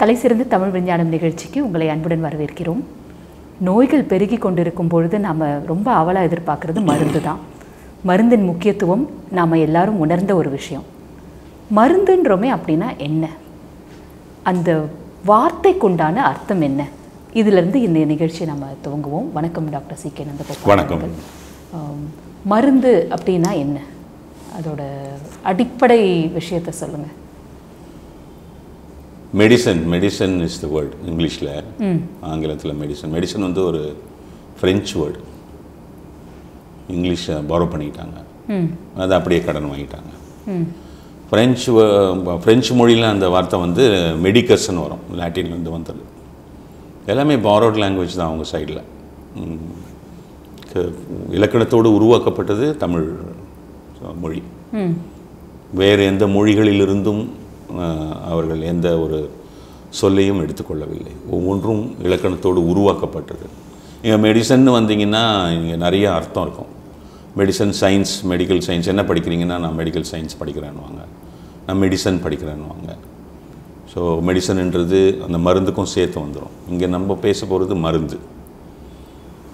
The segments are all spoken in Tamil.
தலைசிறந்த தமிழ் விஞ்ஞானம் நிகழ்ச்சிக்கு உங்களை அன்புடன் வரவேற்கிறோம். நோய்கள் பெருகி கொண்டிருக்கும் பொழுது நாம் ரொம்ப அவலாக எதிர்பார்க்குறது மருந்து தான் மருந்தின் முக்கியத்துவம் நாம் எல்லாரும் உணர்ந்த ஒரு விஷயம். மருந்துன்றோமே அப்படின்னா என்ன? அந்த வார்த்தைக்குண்டான அர்த்தம் என்ன? இதிலிருந்து இந்த நிகழ்ச்சியை நம்ம துவங்குவோம். வணக்கம் டாக்டர் சி கே நந்தகோபால் வணக்கம். மருந்து அப்படின்னா என்ன? அதோட அடிப்படை விஷயத்தை சொல்லுங்கள் medicine medicine is the word இங்கிலீஷில் ஆங்கிலத்தில் மெடிசன் மெடிசன் வந்து ஒரு ஃப்ரெஞ்சு வேர்டு இங்கிலீஷை பாரோ பண்ணிக்கிட்டாங்க. ம் அதை அப்படியே கடன் வாங்கிட்டாங்க. ஃப்ரெஞ்சு ஃப்ரெஞ்சு மொழியில் அந்த வார்த்தை வந்து மெடிக்கஸ்ன்னு வரும். லாட்டின்லேருந்து வந்தது. எல்லாமே பாரோட் லாங்குவேஜ் தான் அவங்க சைடில் இலக்கணத்தோடு உருவாக்கப்பட்டது தமிழ் மொழி. ம் வேறு எந்த மொழிகளிலிருந்தும் அவர்கள் எந்த ஒரு சொல்லையும் எடுத்துக்கொள்ளவில்லை. ஒவ்வொன்றும் இலக்கணத்தோடு உருவாக்கப்பட்டது. இங்கே மெடிசன் வந்தீங்கன்னா இங்கே நிறைய அர்த்தம் இருக்கும். மெடிசன் சயின்ஸ் மெடிக்கல் சயின்ஸ் என்ன படிக்கிறீங்கன்னா நான் மெடிக்கல் சயின்ஸ் படிக்கிறேன்னுவாங்க. நான் மெடிசன் படிக்கிறேன்னுவாங்க. ஸோ மெடிசன்ன்றது அந்த மருந்துக்கும் சேர்த்து வந்துடும் இங்கே நம்ம பேச போகிறது மருந்து.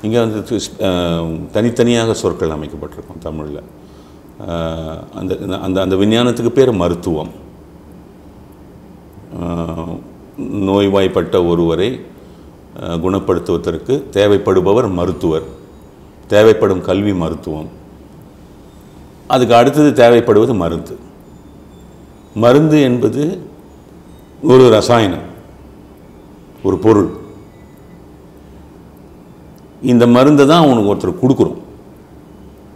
இங்கே வந்து தனித்தனியாக சொற்கள் அமைக்கப்பட்டிருக்கும் தமிழில். அந்த அந்த அந்த விஞ்ஞானத்துக்கு பேர் மருத்துவம். நோய்வாய்ப்பட்ட ஒருவரை குணப்படுத்துவதற்கு தேவைப்படுபவர் மருத்துவர். தேவைப்படும் கல்வி மருத்துவம். அதுக்கு அடுத்தது தேவைப்படுவது மருந்து. மருந்து என்பது ஒரு ரசாயனம் ஒரு பொருள். இந்த மருந்தை தான் உனக்கு ஒருத்தர் கொடுக்குறோம்.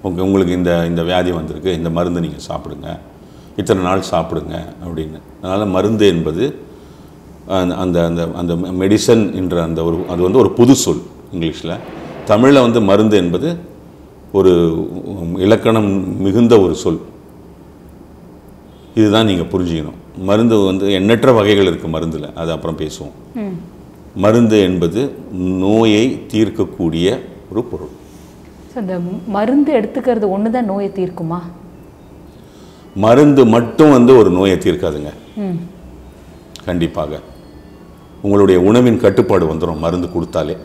ஓகே உங்களுக்கு இந்த இந்த வியாதி வந்திருக்கு இந்த மருந்து நீங்கள் சாப்பிடுங்க. இத்தனை நாள் சாப்பிடுங்க அப்படின்னு. அதனால் மருந்து என்பது அந்த அந்த அந்த மெடிசன் என்ற அந்த ஒரு அது வந்து ஒரு புது சொல் இங்கிலீஷில். தமிழில் வந்து மருந்து என்பது ஒரு இலக்கணம் மிகுந்த ஒரு சொல். இதுதான் நீங்கள் புரிஞ்சுக்கணும். மருந்து வந்து எண்ணற்ற வகைகள் இருக்குது மருந்தில் அது அப்புறம் பேசுவோம். மருந்து என்பது நோயை தீர்க்கக்கூடிய ஒரு பொருள். இந்த மருந்து எடுத்துக்கிறது ஒன்று தான் நோயை தீர்க்குமா? மருந்து மட்டும் வந்து ஒரு நோயை தீர்க்காதுங்க. கண்டிப்பாக. உங்களுடைய உணவின் கட்டுப்பாடு வந்துடும் மருந்து கொடுத்தாலே.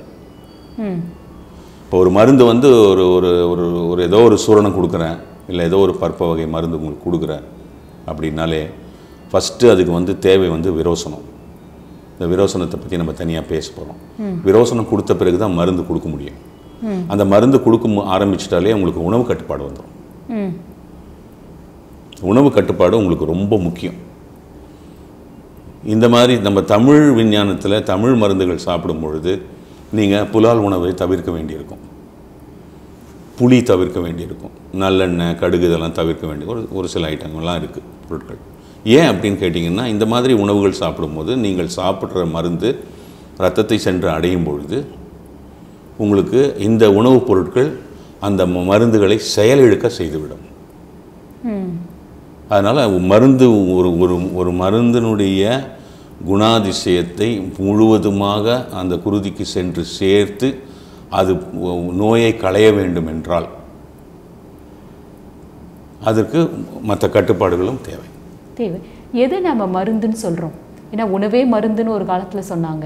இப்போ ஒரு மருந்து வந்து ஒரு ஒரு ஒரு ஒரு ஏதோ ஒரு சூரணம் கொடுக்குறேன் இல்லை ஏதோ ஒரு பற்ப வகை மருந்து உங்களுக்கு கொடுக்குறேன் அப்படின்னாலே ஃபஸ்ட்டு அதுக்கு வந்து தேவை வந்து விரோசனம். இந்த விரோசனத்தை பற்றி நம்ம தனியாக பேச போகிறோம் விரோசனம் கொடுத்த பிறகு தான் மருந்து கொடுக்க முடியும். அந்த மருந்து கொடுக்க ஆரம்பிச்சிட்டாலே உங்களுக்கு உணவு கட்டுப்பாடு வந்துடும் உணவு கட்டுப்பாடு உங்களுக்கு ரொம்ப முக்கியம். இந்த மாதிரி நம்ம தமிழ் விஞ்ஞானத்தில் தமிழ் மருந்துகள் சாப்பிடும் பொழுது நீங்கள் புலால் உணவை தவிர்க்க வேண்டியிருக்கும். புளி தவிர்க்க வேண்டியிருக்கும். நல்லெண்ணெய் கடுகு இதெல்லாம் தவிர்க்க வேண்டிய ஒரு ஒரு சில ஐட்டங்கள்லாம் இருக்குது பொருட்கள். ஏன் அப்படின்னு கேட்டிங்கன்னா இந்த மாதிரி உணவுகள் சாப்பிடும்போது நீங்கள் சாப்பிட்ற மருந்து ரத்தத்தை சென்று அடையும் பொழுது உங்களுக்கு இந்த உணவுப் பொருட்கள் அந்த மருந்துகளை செயலிழக்க செய்துவிடும். அதனால் மருந்து ஒரு ஒரு ஒரு மருந்தினுடைய குணாதிசயத்தை முழுவதுமாக அந்த குருதிக்கு சென்று சேர்த்து அது நோயை களைய வேண்டும் என்றால் அதற்கு மற்ற கட்டுப்பாடுகளும் தேவை. தேவை. எதை நம்ம மருந்துன்னு சொல்கிறோம் ஏன்னா உணவே மருந்துன்னு ஒரு காலத்தில் சொன்னாங்க.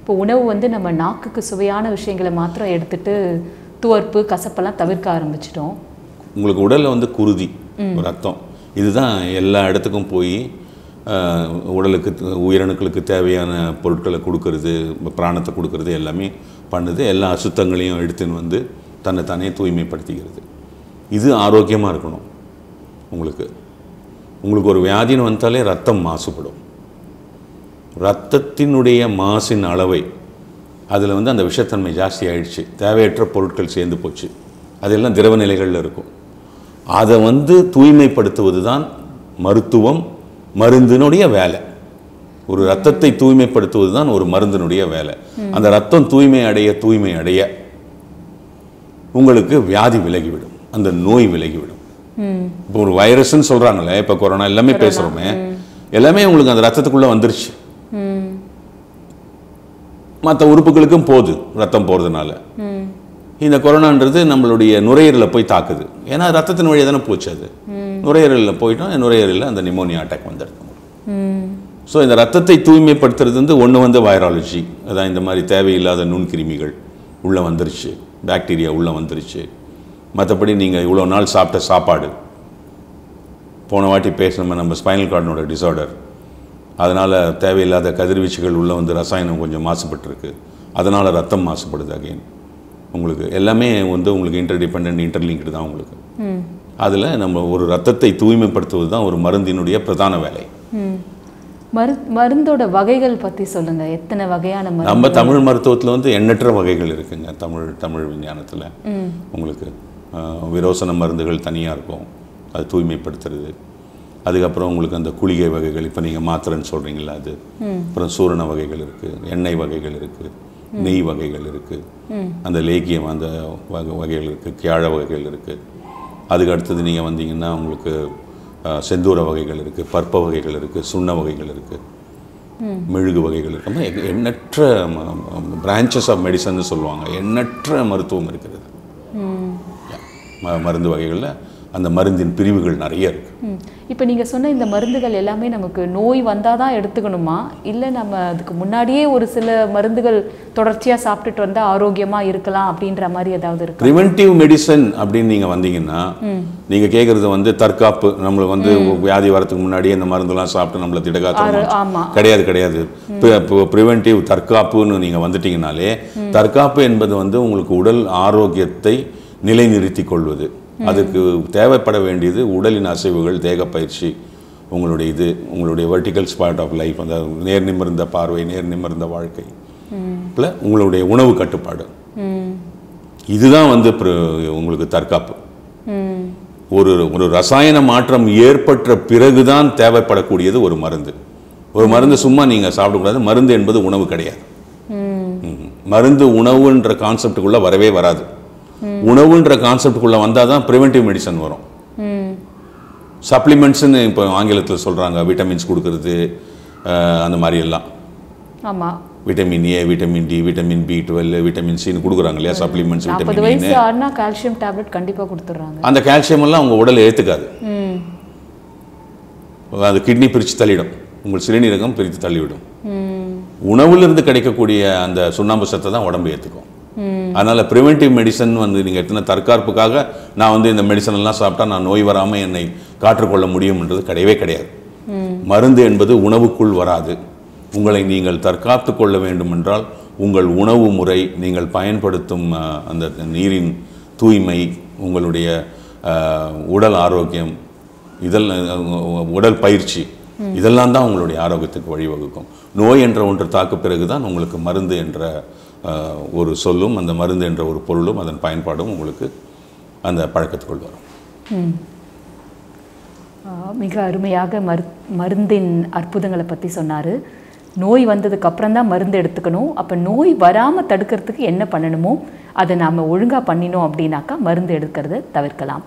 இப்போ உணவு வந்து நம்ம நாக்குக்கு சுவையான விஷயங்களை மாத்திரம் எடுத்துட்டு துவர்ப்பு கசப்பெல்லாம் தவிர்க்க ஆரம்பிச்சிட்டோம். உங்களுக்கு உடலில் வந்து குருதி ரத்தம் இதுதான் எல்லா இடத்துக்கும் போய் உடலுக்கு உயிரணுக்களுக்கு தேவையான பொருட்களை கொடுக்கறது பிராணத்தை கொடுக்கறது எல்லாமே பண்ணுது. எல்லா அசுத்தங்களையும் எடுத்துன்னு வந்து தன்னை தானே தூய்மைப்படுத்திக்கிறது. இது ஆரோக்கியமாக இருக்கணும் உங்களுக்கு. உங்களுக்கு ஒரு வியாதின்னு வந்தாலே ரத்தம் மாசுபடும். ரத்தத்தினுடைய மாசின் அளவை அதில் வந்து அந்த விஷத்தன்மை ஜாஸ்தி ஆயிடுச்சு. தேவையற்ற பொருட்கள் சேர்ந்து போச்சு. அதெல்லாம் திரவ நிலைகளில் இருக்கும். அதை வந்து தூய்மைப்படுத்துவது தான் மருத்துவம் மருந்தினுடைய வேலை. ஒரு ரத்தத்தை தூய்மைப்படுத்துவது தான் ஒரு மருந்தினுடைய வேலை. அந்த ரத்தம் தூய்மை அடைய தூய்மை அடைய உங்களுக்கு வியாதி விலகிவிடும். அந்த நோய் விலகிவிடும். இப்போ ஒரு வைரஸ்ன்னு சொல்கிறாங்களே இப்போ கொரோனா எல்லாமே பேசுகிறோமே எல்லாமே உங்களுக்கு அந்த ரத்தத்துக்குள்ளே வந்துருச்சு. மற்ற உறுப்புகளுக்கும் போகுது ரத்தம் போகிறதுனால இந்த கொரோனான்றது நம்மளுடைய நுரையீரலில் போய் தாக்குது. ஏன்னா ரத்தத்தின் வழியாக தானே போச்சு அது. நுரையீரலில் போயிட்டோம் நுரையீரலில் அந்த நிமோனியா அட்டாக் வந்துடுது ஸோ இந்த ரத்தத்தை தூய்மைப்படுத்துறது வந்து ஒன்று வந்து வைராலஜி அதான் இந்த மாதிரி தேவையில்லாத நுண்கிருமிகள் உள்ளே வந்துருச்சு. பாக்டீரியா உள்ளே வந்துருச்சு. மற்றபடி நீங்கள் இவ்வளோ நாள் சாப்பிட்ட சாப்பாடு. போன வாட்டி பேசணும் நம்ம ஸ்பைனல் கார்டனோட டிசார்டர் அதனால் தேவையில்லாத கதிர்வீச்சுகள் உள்ளே வந்து ரசாயனம் கொஞ்சம் மாசுபட்டிருக்கு. அதனால் ரத்தம் மாசுபடுது அகைன் உங்களுக்கு எல்லாமே வந்து உங்களுக்கு இன்டர்டிபெண்ட் இன்டர்லிங்க்டு தான் உங்களுக்கு. அதில் நம்ம ஒரு ரத்தத்தை தூய்மைப்படுத்துவது தான் ஒரு மருந்தினுடைய பிரதான வேலை. மரு மருந்தோட வகைகள் பற்றி சொல்லுங்கள் எத்தனை வகையான மருந்து நம்ம தமிழ் மருத்துவத்தில் வந்து எண்ணற்ற வகைகள் இருக்குங்க தமிழ் தமிழ் விஞ்ஞானத்தில். உங்களுக்கு விரோசன மருந்துகள் தனியாக இருக்கும். அது தூய்மைப்படுத்துறது. அதுக்கப்புறம் உங்களுக்கு அந்த குளிகை வகைகள் இப்போ நீங்கள் மாத்திரைன்னு சொல்கிறீங்களா அது. அப்புறம் சூரண வகைகள் இருக்குது எண்ணெய் வகைகள் இருக்குது நெய் வகைகள் இருக்குது அந்த லேக்கியம் அந்த வகை வகைகள் இருக்குது கியாழ வகைகள் இருக்குது அதுக்கு அடுத்தது நீங்கள் வந்தீங்கன்னா உங்களுக்கு செந்தூர வகைகள் இருக்குது பற்ப வகைகள் இருக்குது சுண்ண வகைகள் இருக்குது மெழுகு வகைகள் இருக்கு. அந்த எ- எண்ணற்ற பிரான்ச்சஸ் ஆஃப் மெடிசன் சொல்லுவாங்க. எண்ணற்ற மருத்துவம் இருக்கிறது. மருந்து வகைகளில் அந்த மருந்தின் பிரிவுகள் நிறைய இருக்குது இப்போ நீங்கள் சொன்ன இந்த மருந்துகள் எல்லாமே நமக்கு நோய் வந்தால் தான் எடுத்துக்கணுமா? இல்லை நம்ம அதுக்கு முன்னாடியே ஒரு சில மருந்துகள் தொடர்ச்சியாக சாப்பிட்டுட்டு வந்தால் ஆரோக்கியமாக இருக்கலாம் அப்படின்ற மாதிரி ஏதாவது இருக்கு? ப்ரிவென்டிவ் மெடிசன் அப்படின்னு நீங்கள் வந்தீங்கன்னா நீங்கள் கேட்குறது வந்து தற்காப்பு. நம்மளுக்கு வந்து வியாதி வரதுக்கு முன்னாடியே இந்த மருந்தெல்லாம் சாப்பிட்டு நம்மளை திடகாத்திரமா கிடையாது கிடையாது. ப்ரிவென்டிவ் தற்காப்புன்னு நீங்கள் வந்துட்டீங்கனாலே தற்காப்பு என்பது வந்து உங்களுக்கு உடல் ஆரோக்கியத்தை நிலைநிறுத்திக் கொள்வது. அதுக்கு தேவைப்பட வேண்டியது உடலின் அசைவுகள் தேக பயிற்சி உங்களுடைய இது உங்களுடைய வெர்டிக்கல் ஸ்பாட் ஆஃப் லைஃப் அந்த நேர் நிமிர்ந்த பார்வை நேர் நிமிர்ந்த வாழ்க்கை. ப்ள உங்களுடைய உணவு கட்டுப்பாடு. இதுதான் வந்து உங்களுக்கு தற்காப்பு. ஒரு ஒரு ரசாயன மாற்றம் ஏற்பட்ட பிறகுதான் தேவைப்படக்கூடியது ஒரு மருந்து. ஒரு மருந்து சும்மா நீங்கள் சாப்பிடக்கூடாது. மருந்து என்பது உணவு கிடையாது. மருந்து உணவுன்ற கான்செப்டுக்குள்ளே வரவே வராது. உணவுன்ற கான்செப்டுக்குள்ளே வந்தால் தான் ப்ரிவென்டிவ் மெடிசன் வரும். சப்ளிமெண்ட்ஸ்னு இப்போ ஆங்கிலத்தில் சொல்கிறாங்க விட்டமின்ஸ் கொடுக்கறது அந்த மாதிரி எல்லாம். ஆமாம் vitamin A vitamin D vitamin B twelve vitamin சின்னு கொடுக்குறாங்க இல்லையா? சப்ளிமெண்ட்ஸ் விட்டமின் கால்சியம் டேப்லெட் கண்டிப்பாக கொடுத்துட்றாங்க. அந்த கால்சியம் எல்லாம் உங்கள் உடல் ஏற்றுக்காது அது கிட்னி பிரித்து தள்ளிடும். உங்கள் சிறுநீரகம் பிரித்து தள்ளிவிடும். உணவுலேருந்து கிடைக்கக்கூடிய அந்த சுண்ணாம்பு சத்தை தான் உடம்பு ஏற்றுக்கும் அதனால் ப்ரிவென்டிவ் மெடிசன் வந்து நீங்கள் எடுத்துன தற்காப்புக்காக நான் வந்து இந்த மெடிசன் எல்லாம் சாப்பிட்டா நான் நோய் வராமல் என்னை காற்றுக்கொள்ள முடியும்ன்றது கிடையவே கிடையாது. மருந்து என்பது உணவுக்குள் வராது. உங்களை நீங்கள் தற்காத்து கொள்ள வேண்டுமென்றால் உங்கள் உணவு முறை நீங்கள் பயன்படுத்தும் அந்த நீரின் தூய்மை உங்களுடைய உடல் ஆரோக்கியம் இதெல்லாம் உடல் பயிற்சி இதெல்லாம் தான் உங்களுடைய ஆரோக்கியத்துக்கு வழிவகுக்கும். நோய் என்ற ஒன்று தாக்க பிறகுதான் உங்களுக்கு மருந்து என்ற ஒரு சொல்லும் அந்த மருந்து என்ற ஒரு பொருளும் அதன் பயன்பாடும் உங்களுக்கு அந்த பழக்கத்துக்குள் வரும். மிக அருமையாக மரு மருந்தின் அற்புதங்களை பற்றி சொன்னார். நோய் வந்ததுக்கு அப்புறம் தான் மருந்து எடுத்துக்கணும். அப்போ நோய் வராமல் தடுக்கிறதுக்கு என்ன பண்ணணுமோ அதை நாம் ஒழுங்காக பண்ணினோம் அப்படின்னாக்கா மருந்து எடுக்கிறத தவிர்க்கலாம்.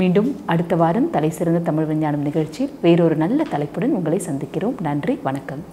மீண்டும் அடுத்த வாரம் தலை சிறந்த தமிழ் விஞ்ஞானம் நிகழ்ச்சியில் வேறொரு நல்ல தலைப்புடன் உங்களை சந்திக்கிறோம். நன்றி வணக்கம்.